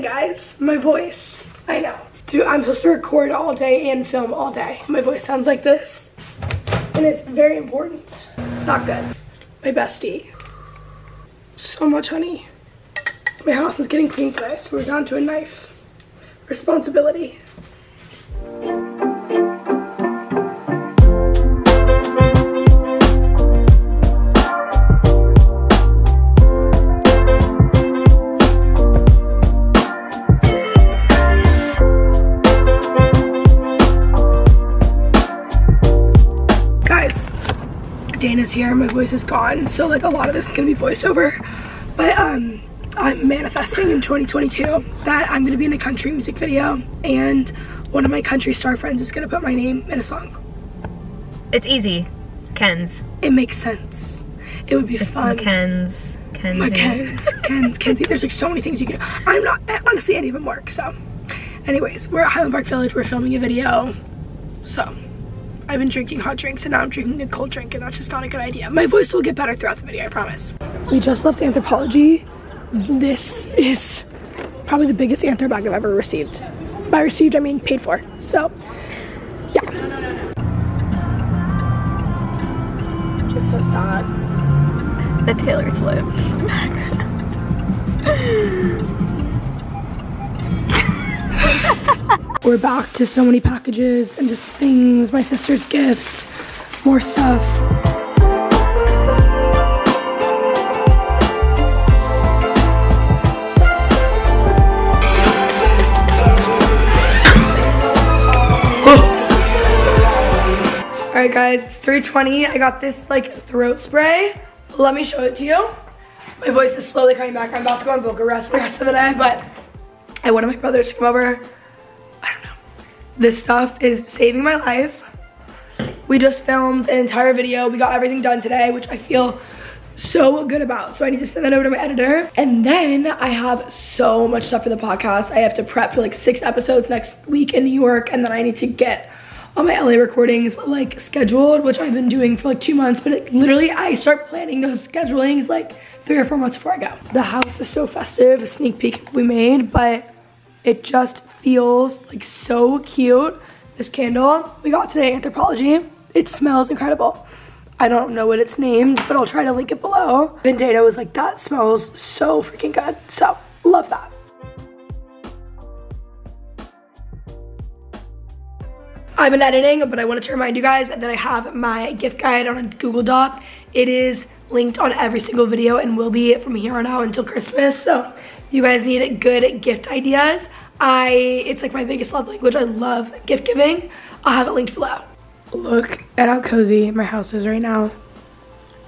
guys. My voice. I know. Dude, I'm supposed to record all day and film all day. My voice sounds like this. And it's very important. It's not good. My bestie. So much honey. My house is getting clean today, so we're down to a knife. Responsibility. Dana's here, my voice is gone, so like a lot of this is gonna be voiceover. But um, I'm manifesting in 2022 that I'm gonna be in a country music video and one of my country star friends is gonna put my name in a song. It's easy. Ken's. It makes sense. It would be fun. Ken's. Ken's. My Kens, Kens, Kenzie. There's like so many things you can do. I'm not, honestly, any of them work, so. Anyways, we're at Highland Park Village. We're filming a video. So, I've been drinking hot drinks and now I'm drinking a cold drink and that's just not a good idea. My voice will get better throughout the video, I promise. We just left Anthropologie. This is probably the biggest anthro bag I've ever received. By received, I mean paid for. So, yeah. Just so sad. The Taylor Swift. We're back to so many packages and just things, my sister's gift, more stuff. Alright guys, it's 3.20. I got this like throat spray. Let me show it to you. My voice is slowly coming back. I'm about to go on vocal rest for the rest of the day, but I wanted my brothers to come over. This stuff is saving my life. We just filmed an entire video. We got everything done today, which I feel so good about. So I need to send that over to my editor. And then I have so much stuff for the podcast. I have to prep for like six episodes next week in New York. And then I need to get all my LA recordings like scheduled, which I've been doing for like two months. But it, literally I start planning those schedulings like three or four months before I go. The house is so festive, a sneak peek we made, but it just feels like so cute. This candle we got today at Anthropologie. It smells incredible. I don't know what it's named, but I'll try to link it below. Vendetta was like, that smells so freaking good. So, love that. I've been editing, but I wanted to remind you guys that I have my gift guide on a Google Doc. It is linked on every single video and will be from here on out until Christmas. So you guys need good gift ideas, I it's like my biggest love language. I love gift giving. I'll have it linked below. Look at how cozy my house is right now.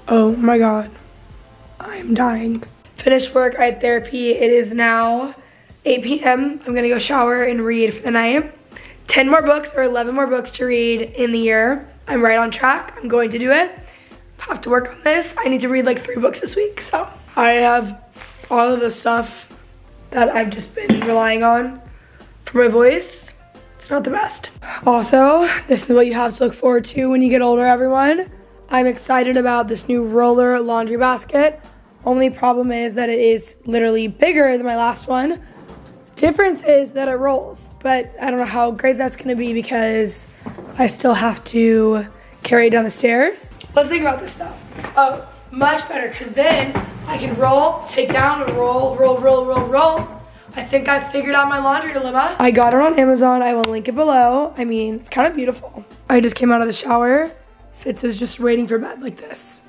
Oh my god. I'm dying. Finished work, I had therapy. It is now 8 p.m. I'm gonna go shower and read for the night. 10 more books or 11 more books to read in the year. I'm right on track. I'm going to do it. Have to work on this. I need to read like three books this week. So I have all of the stuff that I've just been relying on for my voice. It's not the best. Also, this is what you have to look forward to when you get older, everyone. I'm excited about this new roller laundry basket. Only problem is that it is literally bigger than my last one. Difference is that it rolls, but I don't know how great that's gonna be because I still have to carry it down the stairs. Let's think about this stuff. Oh, much better, because then I can roll, take down, roll, roll, roll, roll, roll. I think I figured out my laundry dilemma. I got it on Amazon. I will link it below. I mean, it's kind of beautiful. I just came out of the shower. Fitz is just waiting for bed like this.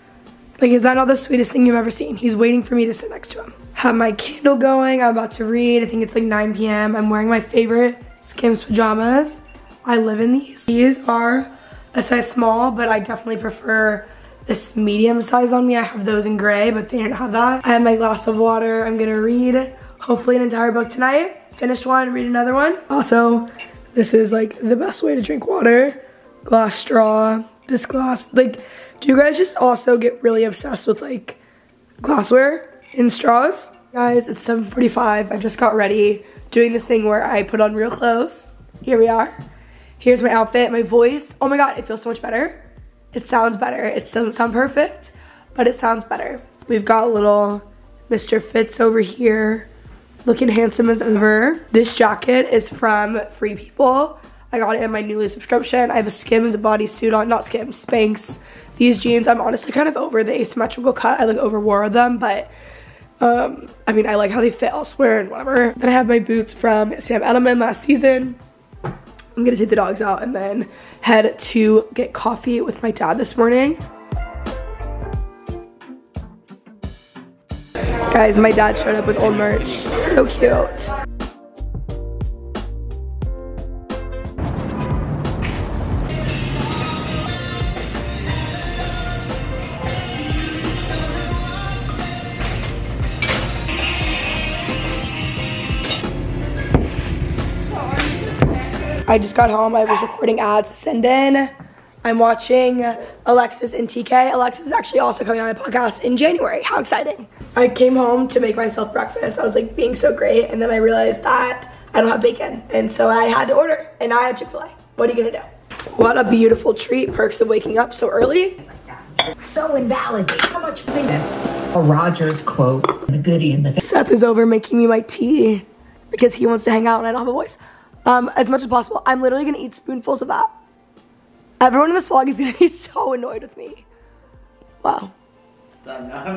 Like, is that not the sweetest thing you've ever seen? He's waiting for me to sit next to him. Have my candle going. I'm about to read. I think it's like 9 p.m. I'm wearing my favorite Skims pajamas. I live in these. These are a size small, but I definitely prefer this medium size on me. I have those in gray, but they didn't have that. I have my glass of water. I'm gonna read hopefully an entire book tonight. Finish one, read another one. Also, this is like the best way to drink water. Glass straw, this glass. Like, do you guys just also get really obsessed with like glassware and straws? Guys, it's 7.45. I just got ready doing this thing where I put on real clothes. Here we are. Here's my outfit, my voice. Oh my God, it feels so much better. It sounds better. It doesn't sound perfect, but it sounds better. We've got little Mr. Fitz over here. looking handsome as ever. This jacket is from Free People. I got it in my Nuuly subscription. I have a Skims bodysuit on, not Skims, Spanx. These jeans, I'm honestly kind of over the asymmetrical cut. I like overwore them, but um, I mean, I like how they fit elsewhere and whatever. Then I have my boots from Sam Edelman last season. I'm gonna take the dogs out and then head to get coffee with my dad this morning. Guys, my dad showed up with old merch. So cute. I just got home. I was recording ads to send in. I'm watching Alexis and TK. Alexis is actually also coming on my podcast in January. How exciting. I came home to make myself breakfast. I was like being so great. And then I realized that I don't have bacon. And so I had to order and I had Chick-fil-A. What are you gonna do? What a beautiful treat. Perks of waking up so early. So invalidating. How much was this? A Rogers quote, the goodie in the Seth is over making me my tea because he wants to hang out and I don't have a voice. Um, as much as possible. I'm literally gonna eat spoonfuls of that. Everyone in this vlog is gonna be so annoyed with me. Wow.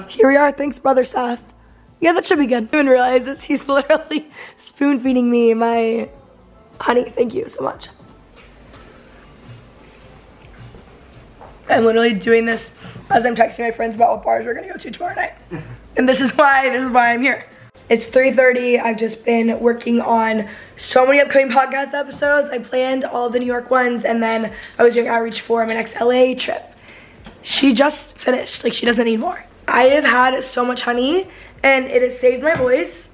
Here we are. Thanks, brother Seth. Yeah, that should be good. I didn't realize this. He's literally spoon feeding me my honey. Thank you so much. I'm literally doing this as I'm texting my friends about what bars we're gonna go to tomorrow night. And this is why, this is why I'm here. It's 3.30, I've just been working on so many upcoming podcast episodes. I planned all the New York ones and then I was doing outreach for my next LA trip. She just finished, like she doesn't need more. I have had so much honey and it has saved my voice.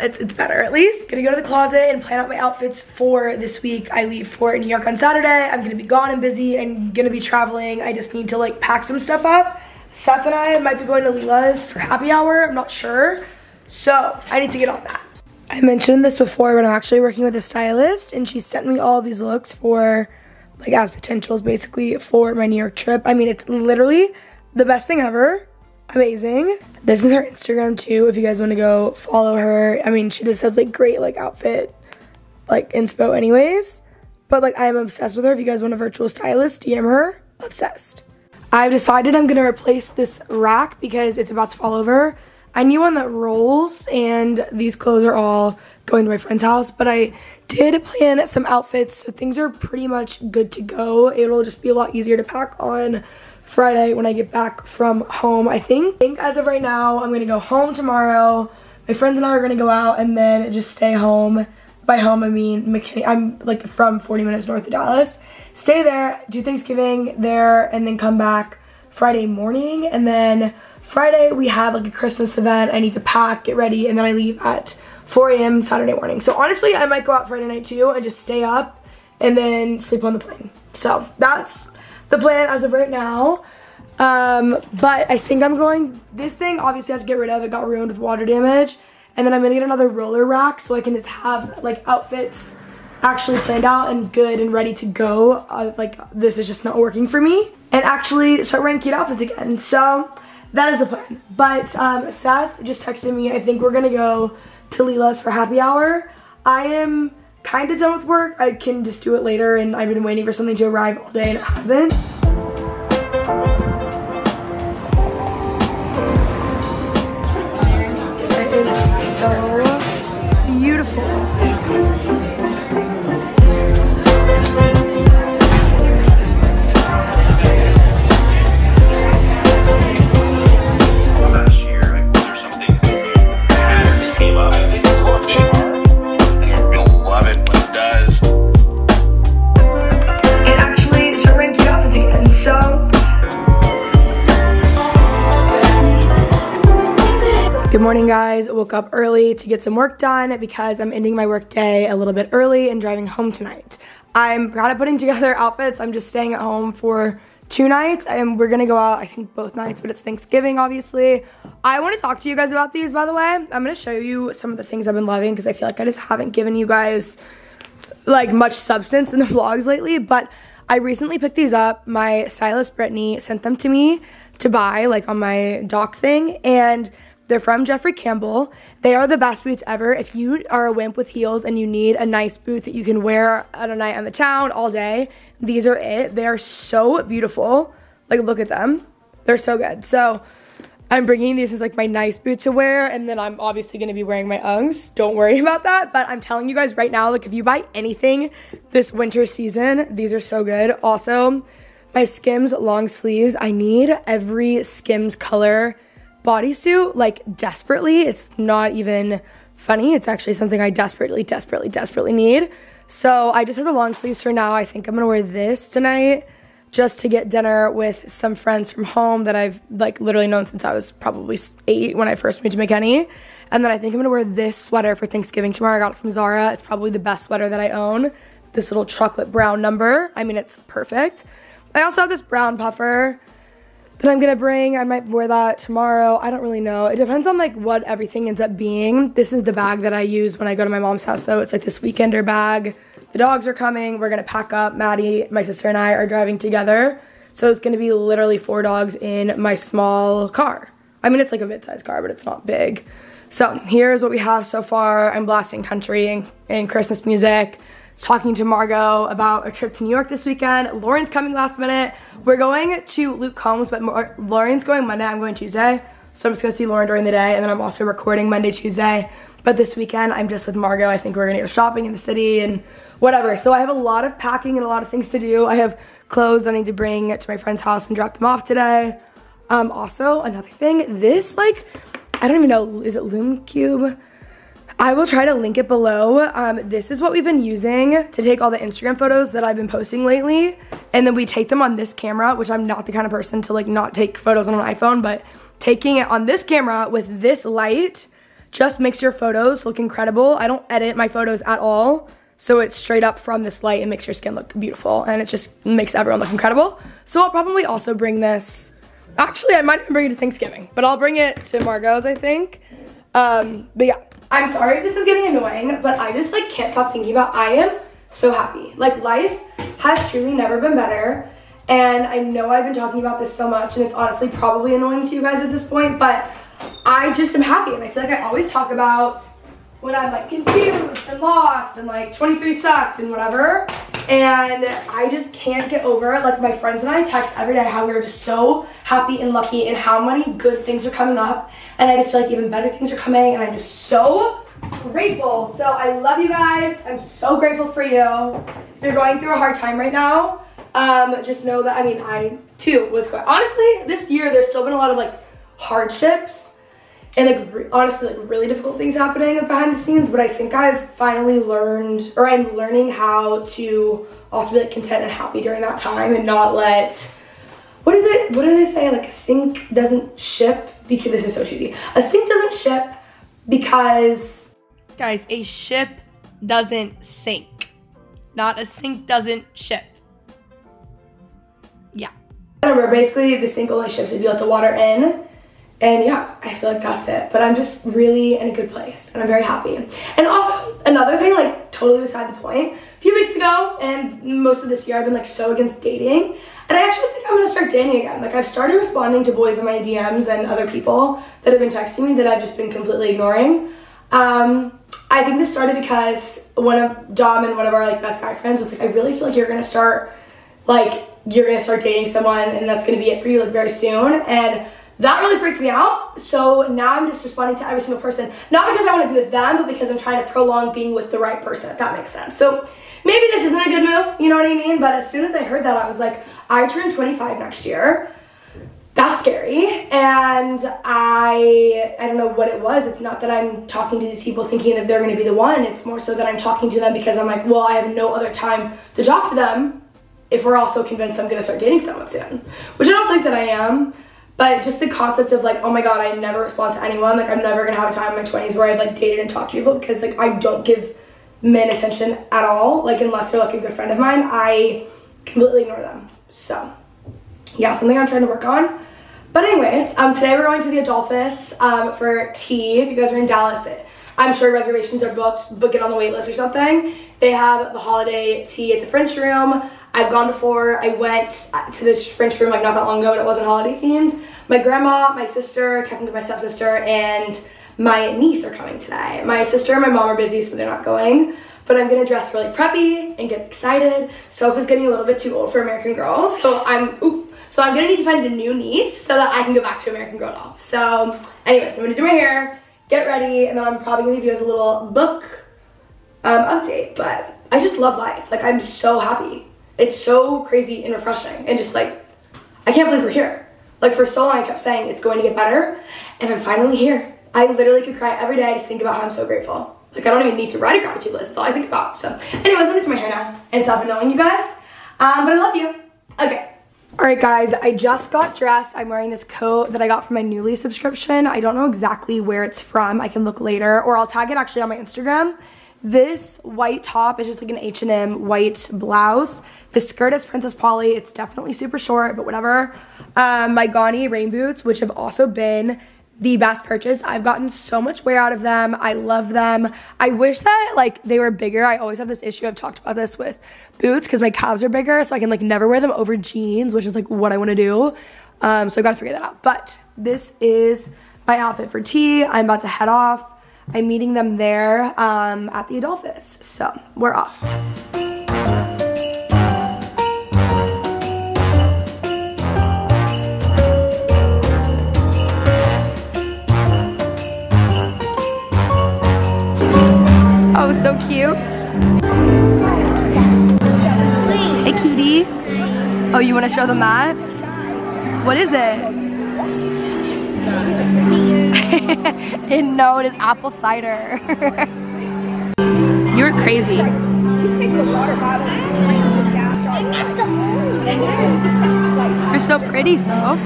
It's, it's better at least. Gonna go to the closet and plan out my outfits for this week. I leave for New York on Saturday. I'm gonna be gone and busy and gonna be traveling. I just need to like pack some stuff up. Seth and I might be going to Lila's for happy hour, I'm not sure. So I need to get on that. I mentioned this before when I'm actually working with a stylist and she sent me all these looks for like as potentials basically for my New York trip. I mean, it's literally the best thing ever. Amazing. This is her Instagram too if you guys want to go follow her. I mean, she just has like great like outfit like inspo anyways. But like I am obsessed with her. If you guys want a virtual stylist, DM her. Obsessed. I've decided I'm gonna replace this rack because it's about to fall over. I need one that rolls and these clothes are all going to my friend's house, but I did plan some outfits, so things are pretty much good to go. It'll just be a lot easier to pack on Friday when I get back from home, I think. I think as of right now, I'm gonna go home tomorrow. My friends and I are gonna go out and then just stay home. By home, I mean McKinney. I'm like from 40 minutes north of Dallas. Stay there, do Thanksgiving there, and then come back Friday morning, and then Friday, we have like a Christmas event. I need to pack, get ready, and then I leave at 4 a.m. Saturday morning. So honestly, I might go out Friday night too and just stay up and then sleep on the plane. So that's the plan as of right now. Um, but I think I'm going, this thing obviously I have to get rid of. It got ruined with water damage. And then I'm gonna get another roller rack so I can just have like outfits actually planned out and good and ready to go. Uh, like this is just not working for me. And actually start wearing cute outfits again. So that is the plan. But um, Seth just texted me. I think we're gonna go to Lila's for happy hour. I am kind of done with work. I can just do it later and I've been waiting for something to arrive all day and it hasn't. Morning guys. Woke up early to get some work done because I'm ending my work day a little bit early and driving home tonight. I'm proud of putting together outfits. I'm just staying at home for two nights and we're gonna go out I think both nights but it's Thanksgiving obviously. I want to talk to you guys about these by the way. I'm gonna show you some of the things I've been loving because I feel like I just haven't given you guys like much substance in the vlogs lately, but I recently picked these up. My stylist Brittany sent them to me to buy like on my doc thing and They're from Jeffrey Campbell. They are the best boots ever. If you are a wimp with heels and you need a nice boot that you can wear at a night on the town all day, these are it. They are so beautiful. Like, look at them. They're so good. So, I'm bringing these as like my nice boot to wear, and then I'm obviously gonna be wearing my Uggs. Don't worry about that. But I'm telling you guys right now, like if you buy anything this winter season, these are so good. Also, my Skims long sleeves. I need every Skims color bodysuit like desperately. It's not even funny. It's actually something I desperately, desperately, desperately need. So I just have the long sleeves for now. I think I'm gonna wear this tonight just to get dinner with some friends from home that I've like literally known since I was probably eight when I first moved to McKinney. And then I think I'm gonna wear this sweater for Thanksgiving tomorrow. I got it from Zara. It's probably the best sweater that I own. This little chocolate brown number. I mean, it's perfect. I also have this brown puffer that I'm gonna bring. I might wear that tomorrow. I don't really know. It depends on like what everything ends up being. This is the bag that I use when I go to my mom's house though. It's like this weekender bag. The dogs are coming. We're gonna pack up. Maddie, my sister and I are driving together. So it's gonna be literally four dogs in my small car. I mean, it's like a mid-sized car, but it's not big. So here's what we have so far. I'm blasting country and, and Christmas music talking to Margot about a trip to New York this weekend. Lauren's coming last minute. We're going to Luke Combs, but Mar Lauren's going Monday. I'm going Tuesday. So I'm just gonna see Lauren during the day, and then I'm also recording Monday, Tuesday. But this weekend, I'm just with Margot. I think we're gonna go shopping in the city and whatever. So I have a lot of packing and a lot of things to do. I have clothes I need to bring to my friend's house and drop them off today. Um, also, another thing, this like, I don't even know, is it Lume Cube? I will try to link it below. Um, this is what we've been using to take all the Instagram photos that I've been posting lately. And then we take them on this camera, which I'm not the kind of person to like not take photos on an iPhone, but taking it on this camera with this light just makes your photos look incredible. I don't edit my photos at all. So it's straight up from this light and makes your skin look beautiful. And it just makes everyone look incredible. So I'll probably also bring this. Actually, I might even bring it to Thanksgiving, but I'll bring it to Margot's, I think. Um, but yeah, I'm sorry this is getting annoying, but I just like can't stop thinking about I am so happy. Like life has truly never been better. And I know I've been talking about this so much and it's honestly probably annoying to you guys at this point, but I just am happy. And I feel like I always talk about when I'm like confused and lost and like 23 sucked and whatever. And I just can't get over it. Like my friends and I text every day how we're just so happy and lucky and how many good things are coming up. And I just feel like even better things are coming and I'm just so grateful. So I love you guys. I'm so grateful for you. If you're going through a hard time right now, um, just know that, I mean, I too was going, honestly, this year there's still been a lot of like hardships and like honestly like really difficult things happening behind the scenes but i think i've finally learned or i'm learning how to also be like content and happy during that time and not let what is it what do they say? Like a sink doesn't ship because this is so cheesy. A sink doesn't ship because guys a ship doesn't sink. Not a sink doesn't ship. Yeah. Remember basically the sink only ships if you let the water in and yeah, I feel like that's it. But I'm just really in a good place and I'm very happy. And also, another thing, like totally beside the point, a few weeks ago and most of this year, I've been like so against dating. And I actually think I'm gonna start dating again. Like I've started responding to boys in my DMs and other people that have been texting me that I've just been completely ignoring. Um, I think this started because one of Dom and one of our like best guy friends was like, I really feel like you're gonna start, like, you're gonna start dating someone and that's gonna be it for you like very soon. And that really freaks me out. So now I'm just responding to every single person, not because I want to be with them, but because I'm trying to prolong being with the right person, if that makes sense. So maybe this isn't a good move, you know what I mean? But as soon as I heard that, I was like, I turn 25 next year. That's scary. And I I don't know what it was. It's not that I'm talking to these people thinking that they're gonna be the one. It's more so that I'm talking to them because I'm like, well, I have no other time to talk to them if we're also convinced I'm gonna start dating someone soon. Which I don't think that I am. But just the concept of like, oh my god, I never respond to anyone. Like I'm never gonna have a time in my 20s where I've like dated and talked to people because like I don't give men attention at all. Like unless they're like a good friend of mine, I completely ignore them. So yeah, something I'm trying to work on. But anyways, um, today we're going to the Adolphus um, for tea. If you guys are in Dallas, I'm sure reservations are booked. Book it on the wait list or something. They have the holiday tea at the French Room. I've gone before. I went to the French room like not that long ago, but it wasn't holiday themed. My grandma, my sister, technically my stepsister, and my niece are coming today. My sister and my mom are busy, so they're not going. But I'm gonna dress really preppy and get excited. Sofa's getting a little bit too old for American Girl, so I'm ooh, so I'm gonna need to find a new niece so that I can go back to American Girl doll. So, anyways, I'm gonna do my hair, get ready, and then I'm probably gonna give you guys a little book um, update. But I just love life. Like I'm so happy. It's so crazy and refreshing, and just like I can't believe we're here. Like for so long, I kept saying it's going to get better, and I'm finally here. I literally could cry every day. I just think about how I'm so grateful. Like I don't even need to write a gratitude list. That's all I think about. So, anyways, I'm gonna do my hair now and stop annoying you guys. Um, but I love you. Okay. All right, guys, I just got dressed. I'm wearing this coat that I got from my Nuuly subscription. I don't know exactly where it's from. I can look later, or I'll tag it actually on my Instagram. This white top is just like an H&M white blouse. The skirt is Princess Polly. It's definitely super short, but whatever. Um, my Ganni rain boots, which have also been the best purchase. I've gotten so much wear out of them. I love them. I wish that like they were bigger. I always have this issue. I've talked about this with boots because my calves are bigger, so I can like never wear them over jeans, which is like what I want to do. Um, so I got to figure that out. But this is my outfit for tea. I'm about to head off. I'm meeting them there um, at the Adolphus. So we're off. Oh, so cute. Hey, cutie. Oh, you want to show them that? What is it? and no, it is apple cider. You're crazy. You're so pretty, Soph.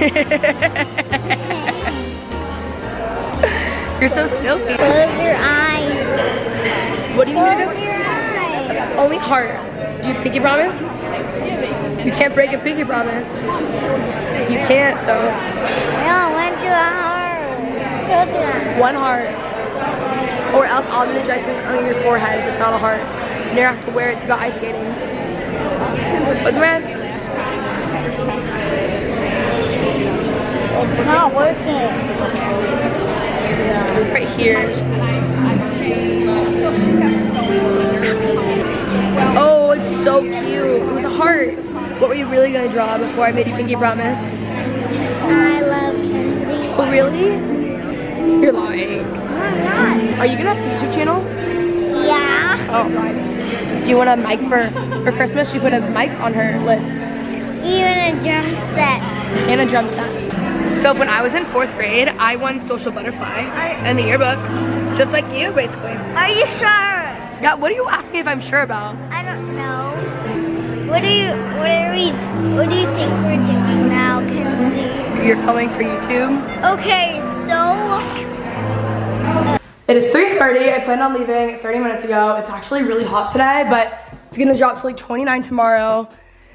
You're so silky. Close your eyes. What do you need me to Close do? your. Only heart. Do you pinky promise? You can't break a pinky promise. You can't, so No, went to a heart. Close one heart. Or else I'm gonna something on your forehead if it's not a heart. And you have to wear it to go ice skating. What's my ass? It's not working. Right here. Oh, it's so cute. It was a heart. What were you really gonna draw before I made you pinky promise? I love Kenzie. Oh, really? You're lying. I'm not. Are you gonna have a YouTube channel? Yeah. Oh. Do you want a mic for for Christmas? She put a mic on her list Even a drum set. and a drum set. So when I was in fourth grade, I won Social Butterfly in the yearbook, just like you, basically. Are you sure? Yeah. What are you asking me if I'm sure about? I don't know. What do you what are we what do you think we're doing now, Kenzie? You're filming for YouTube. Okay, so It is 3.30. I planned on leaving 30 minutes ago. It's actually really hot today, but it's gonna drop to like 29 tomorrow.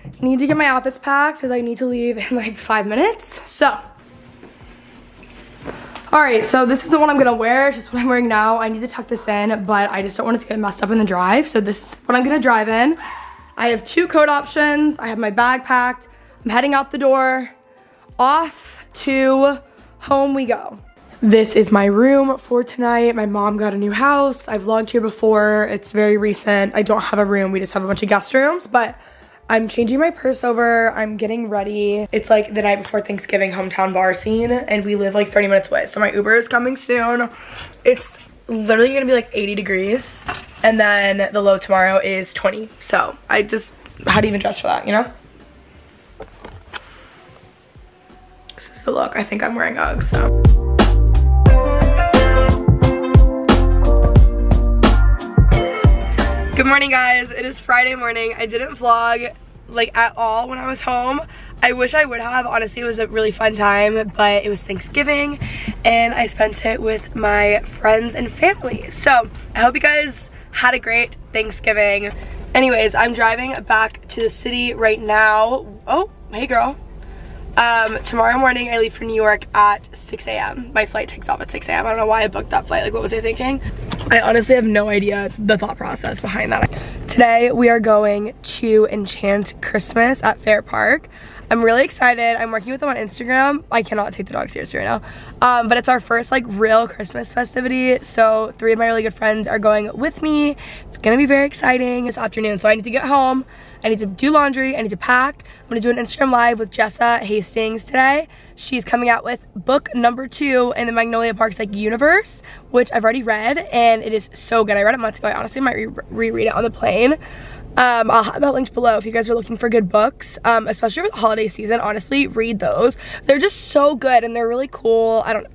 I need to get my outfits packed because I need to leave in like five minutes. So, all right, so this is the one I'm gonna wear. It's just what I'm wearing now. I need to tuck this in, but I just don't want it to get messed up in the drive. So this is what I'm gonna drive in. I have two coat options. I have my bag packed. I'm heading out the door. Off to home we go. This is my room for tonight. My mom got a new house. I've vlogged here before. It's very recent. I don't have a room. We just have a bunch of guest rooms, but I'm changing my purse over. I'm getting ready. It's like the night before Thanksgiving hometown bar scene and we live like 30 minutes away. So my Uber is coming soon. It's literally gonna be like 80 degrees and then the low tomorrow is 20. So I just had to even dress for that, you know? This is the look. I think I'm wearing Uggs, so. Morning guys, it is Friday morning. I didn't vlog like at all when I was home. I wish I would have, honestly it was a really fun time, but it was Thanksgiving and I spent it with my friends and family. So I hope you guys had a great Thanksgiving. Anyways, I'm driving back to the city right now. Oh, hey girl. Um, tomorrow morning I leave for New York at 6 a.m. My flight takes off at 6 a.m. I don't know why I booked that flight. Like, what was I thinking? I honestly have no idea the thought process behind that. Today we are going to Enchant Christmas at Fair Park. I'm really excited. I'm working with them on Instagram. I cannot take the dog seriously right now. Um, but it's our first like real Christmas festivity. So three of my really good friends are going with me. It's gonna be very exciting this afternoon. So I need to get home. I need to do laundry. I need to pack. I'm gonna do an Instagram live with Jessa Hastings today. She's coming out with book number two in the Magnolia Parks like universe, which I've already read and it is so good. I read it months ago. I honestly might re reread it on the plane. Um, I'll have that linked below if you guys are looking for good books, um, especially for the holiday season. Honestly, read those. They're just so good and they're really cool. I don't.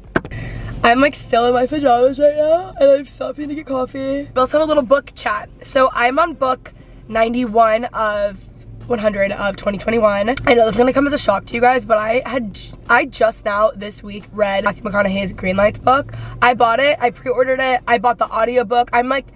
I'm like still in my pajamas right now and I'm stopping to get coffee. But let's have a little book chat. So I'm on book 91 of 100 of 2021. I know this is gonna come as a shock to you guys, but I had, I just now this week read Matthew McConaughey's Greenlights book. I bought it, I pre-ordered it, I bought the audiobook. I'm like,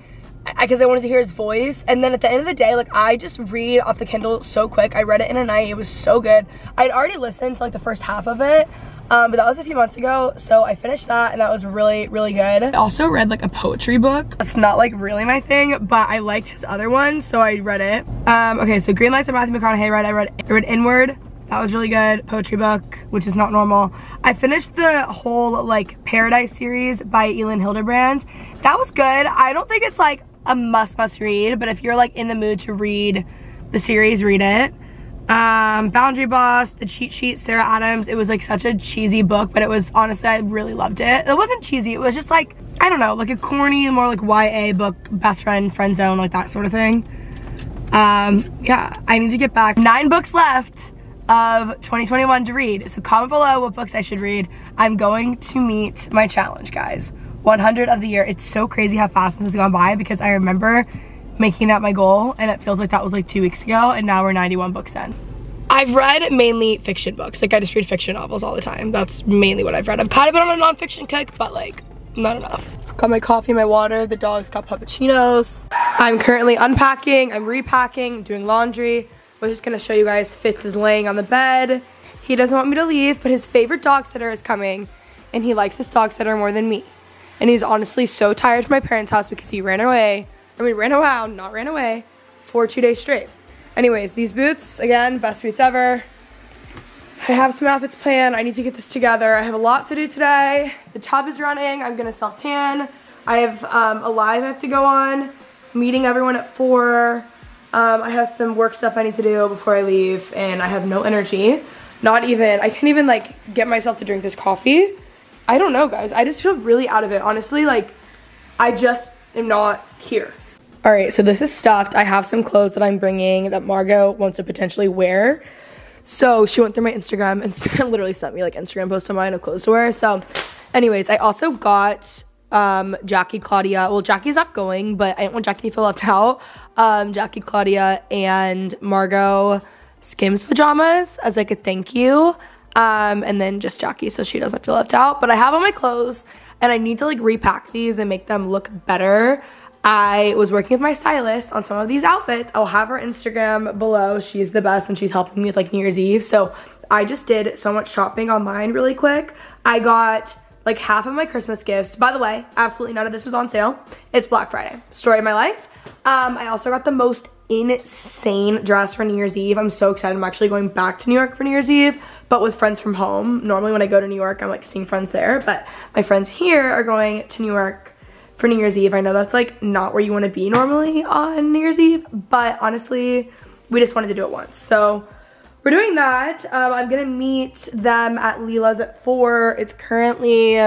because I, I wanted to hear his voice. And then at the end of the day, like I just read off the Kindle so quick. I read it in a night. It was so good. I'd already listened to like the first half of it. Um, but that was a few months ago, so I finished that and that was really, really good. I also read like a poetry book. That's not like really my thing, but I liked his other one, so I read it. Um, okay, so Greenlights of Matthew McConaughey read. I read, I read Inward. That was really good. Poetry book, which is not normal. I finished the whole like Paradise series by Elin Hilderbrand. That was good. I don't think it's like a must must read, but if you're like in the mood to read the series, read it. Um, Boundary Boss, The Cheat Sheet, Sarah Adams. It was like such a cheesy book, but it was honestly, I really loved it. It wasn't cheesy, it was just like, I don't know, like a corny, more like YA book, best friend, friend zone, like that sort of thing. Um, yeah, I need to get back. Nine books left of 2021 to read. So comment below what books I should read. I'm going to meet my challenge, guys. 100 of the year. It's so crazy how fast this has gone by because I remember making that my goal and it feels like that was like two weeks ago and now we're 91 books in. I've read mainly fiction books. Like I just read fiction novels all the time. That's mainly what I've read. I've kind of been on a nonfiction kick, but like not enough. Got my coffee, my water. The dogs got puppuccinos. I'm currently unpacking. I'm repacking, doing laundry. I was just gonna show you guys Fitz is laying on the bed. He doesn't want me to leave, but his favorite dog sitter is coming and he likes this dog sitter more than me. And he's honestly so tired from my parents' house because he ran away I mean, ran around, not ran away, for two days straight. Anyways, these boots, again, best boots ever. I have some outfits planned. I need to get this together. I have a lot to do today. The tub is running. I'm gonna self tan. I have um, a live I have to go on. Meeting everyone at four. Um, I have some work stuff I need to do before I leave and I have no energy. Not even, I can't even like get myself to drink this coffee. I don't know guys, I just feel really out of it. Honestly, like I just am not here. All right, so this is stuffed. I have some clothes that I'm bringing that Margot wants to potentially wear. So she went through my Instagram and literally sent me like Instagram post of mine of clothes to wear. So anyways, I also got um, Jackie, Claudia. Well, Jackie's not going, but I didn't want Jackie to feel left out. Um, Jackie, Claudia, and Margot Skims pajamas as like a thank you. Um, and then just Jackie so she doesn't feel left out. But I have all my clothes and I need to like repack these and make them look better. I was working with my stylist on some of these outfits. I'll have her Instagram below. She's the best and she's helping me with like New Year's Eve. So I just did so much shopping online really quick. I got like half of my Christmas gifts. By the way, absolutely none of this was on sale. It's Black Friday. Story of my life. Um, I also got the most insane dress for New Year's Eve. I'm so excited. I'm actually going back to New York for New Year's Eve, but with friends from home. Normally when I go to New York, I'm like seeing friends there, but my friends here are going to New York for New Year's Eve. I know that's like not where you want to be normally on New Year's Eve, but honestly, we just wanted to do it once. So we're doing that. Um, I'm gonna meet them at Lila's at four. It's currently,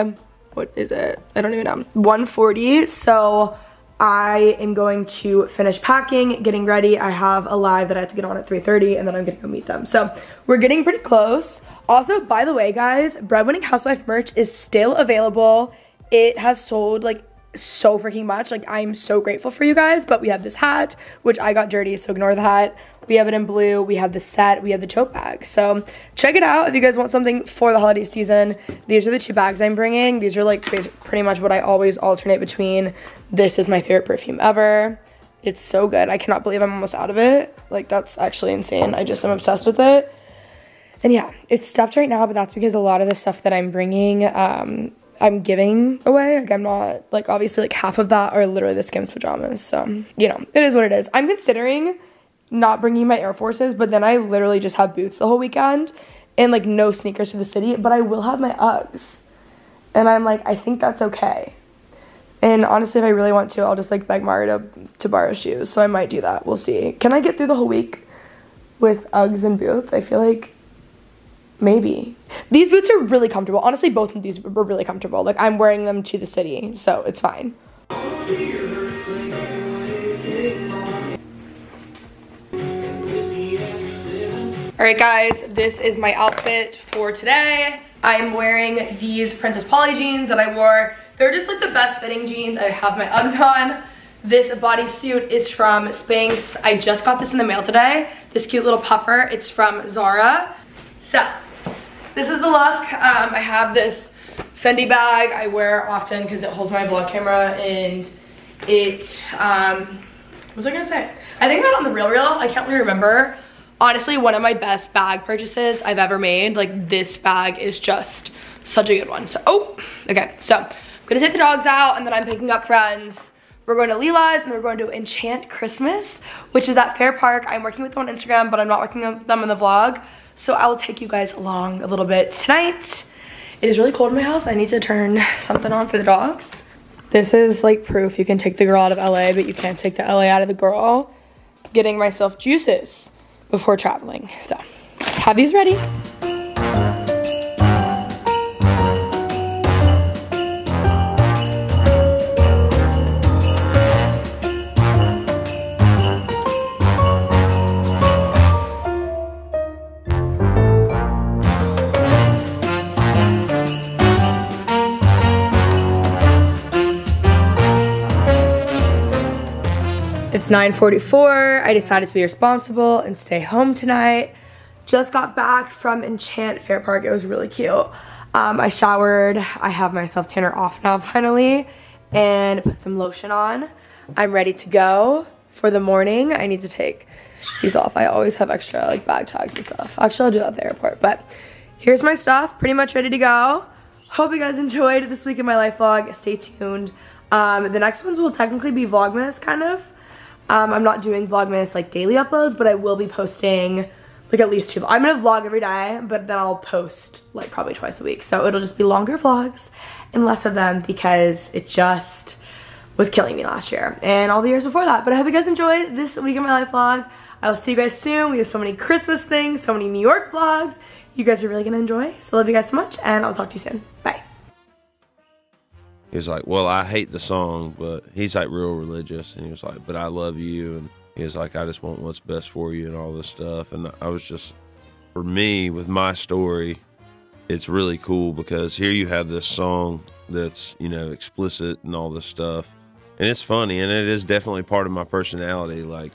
what is it? I don't even know, 140. So I am going to finish packing, getting ready. I have a live that I have to get on at 3.30 and then I'm gonna go meet them. So we're getting pretty close. Also, by the way, guys, Breadwinning Housewife merch is still available. It has sold like so freaking much. Like I'm so grateful for you guys, but we have this hat, which I got dirty, so ignore the hat. We have it in blue, we have the set, we have the tote bag. So check it out if you guys want something for the holiday season. These are the two bags I'm bringing. These are like pretty much what I always alternate between. This is my favorite perfume ever. It's so good. I cannot believe I'm almost out of it. Like that's actually insane. I just am obsessed with it. And yeah, it's stuffed right now, but that's because a lot of the stuff that I'm bringing, um, I'm giving away. Like I'm not like obviously like half of that are literally the Skims pajamas. So you know, it is what it is. I'm considering not bringing my Air Forces, but then I literally just have boots the whole weekend and like no sneakers to the city. But I will have my Uggs, and I'm like, I think that's okay. And honestly, if I really want to, I'll just like beg Mario to, to borrow shoes. So I might do that. We'll see. Can I get through the whole week with Uggs and boots? I feel like maybe. These boots are really comfortable. Honestly, both of these were really comfortable. Like I'm wearing them to the city, so it's fine. All right, guys, this is my outfit for today. I'm wearing these Princess Polly jeans that I wore. They're just like the best fitting jeans. I have my Uggs on. This bodysuit is from Spanx. I just got this in the mail today. This cute little puffer. It's from Zara. So, this is the look. Um, I have this Fendi bag I wear often because it holds my vlog camera and it, um, what was I gonna say? I think I got on the Real Real. I can't really remember honestly one of my best bag purchases I've ever made. Like this bag is just such a good one. So, oh, okay. So I'm gonna take the dogs out and then I'm picking up friends. We're going to Leela's and we're going to Enchant Christmas, which is at Fair Park. I'm working with them on Instagram, but I'm not working with them in the vlog. So I will take you guys along a little bit tonight. It is really cold in my house. I need to turn something on for the dogs. This is like proof you can take the girl out of LA, but you can't take the LA out of the girl. Getting myself juices before traveling. So have these ready. It's 9.44. I decided to be responsible and stay home tonight. Just got back from Enchant Fair Park. It was really cute. Um, I showered. I have my self tanner off now finally and put some lotion on. I'm ready to go for the morning. I need to take these off. I always have extra like bag tags and stuff. Actually, I'll do that at the airport. But here's my stuff. Pretty much ready to go. Hope you guys enjoyed this week in my life vlog. Stay tuned. Um, the next ones will technically be Vlogmas kind of. Um, I'm not doing Vlogmas like daily uploads, but I will be posting like at least two. I'm gonna vlog every day, but then I'll post like probably twice a week. So it'll just be longer vlogs and less of them because it just was killing me last year and all the years before that. But I hope you guys enjoyed this week in my life vlog. I will see you guys soon. We have so many Christmas things, so many New York vlogs. You guys are really gonna enjoy. So love you guys so much and I'll talk to you soon. Bye. He was like, "Well, I hate the song, but he's like real religious." And he was like, "But I love you," and he was like, "I just want what's best for you," and all this stuff. And I was just, for me, with my story, it's really cool because here you have this song that's you know explicit and all this stuff, and it's funny, and it is definitely part of my personality. Like